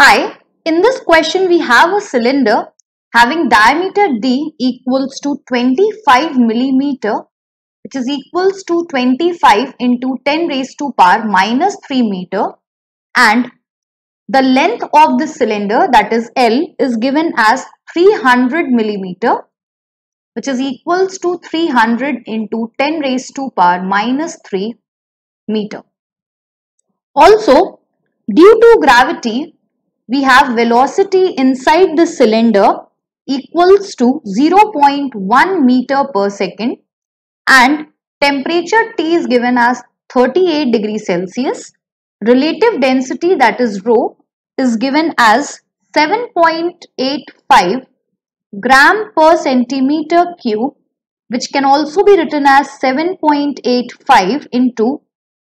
Hi, in this question we have a cylinder having diameter D equals to 25 millimeter which is equals to 25 into 10 raised to power minus 3 meter and the length of the cylinder that is L is given as 300 millimeter which is equals to 300 into 10 raised to power minus 3 meter. Also, due to gravity, we have velocity inside the cylinder equals to 0.1 meter per second and temperature T is given as 38 degrees Celsius. Relative density that is rho is given as 7.85 gram per centimeter cube which can also be written as 7.85 into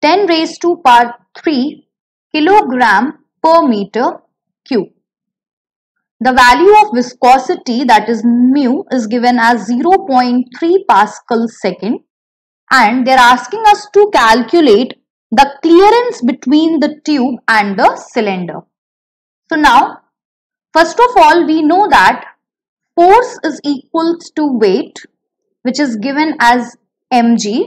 10 raised to power 3 kilogram per meter The value of viscosity that is mu is given as 0.3 pascal second and they are asking us to calculate the clearance between the tube and the cylinder. So now first of all we know that force is equals to weight which is given as mg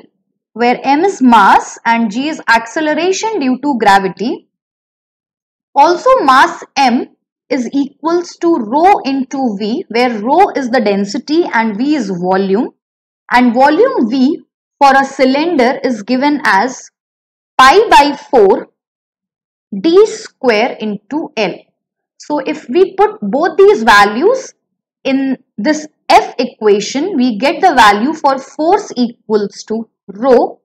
where m is mass and g is acceleration due to gravity also mass m is equals to rho into v where rho is the density and v is volume and volume v for a cylinder is given as pi by 4 d square into L. So if we put both these values in this F equation, we get the value for force equals to rho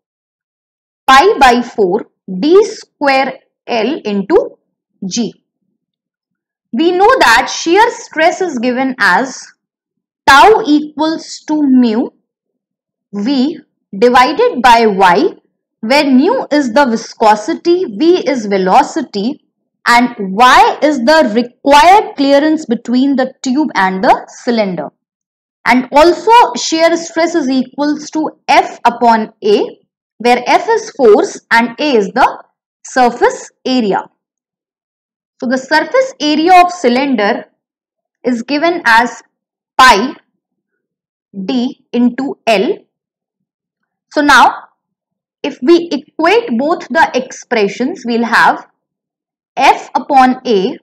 pi by 4 d square L into G. We know that shear stress is given as tau equals to mu V divided by Y where mu is the viscosity, V is velocity and Y is the required clearance between the tube and the cylinder. And also shear stress is equals to F upon A where F is force and A is the surface area. So the surface area of cylinder is given as pi d into L. So now if we equate both the expressions we'll have F upon A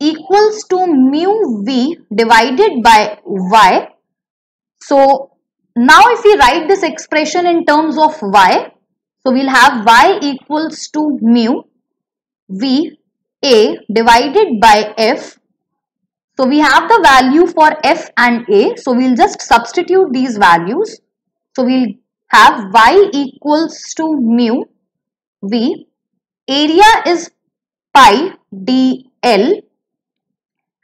equals to mu V divided by Y. So now if we write this expression in terms of Y, so we'll have Y equals to mu V A divided by F. So we have the value for F and A. So we'll just substitute these values. So we'll have Y equals to mu V. Area is pi dl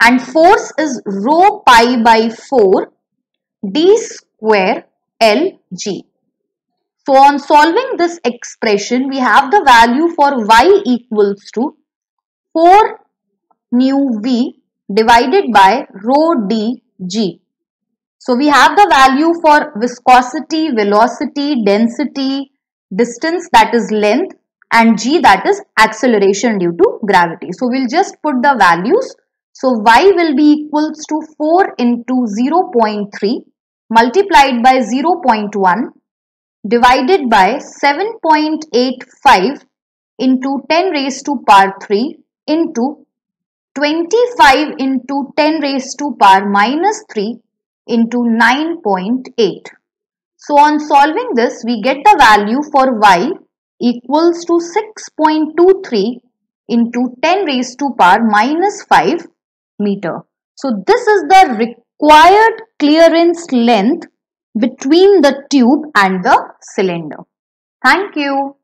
and force is rho pi by 4 d square lg. So on solving this expression, we have the value for y equals to 4 mu v divided by rho dg. So we have the value for viscosity, velocity, density, distance that is length and g that is acceleration due to gravity. So we'll just put the values. So y will be equals to 4 into 0.3 multiplied by 0.1 divided by 7.85 into 10 raised to power 3 into 25 into 10 raised to power minus 3 into 9.8. So on solving this, we get the value for y equals to 6.23 into 10 raised to power minus 5 meter. So this is the required clearance length between the tube and the cylinder. Thank you.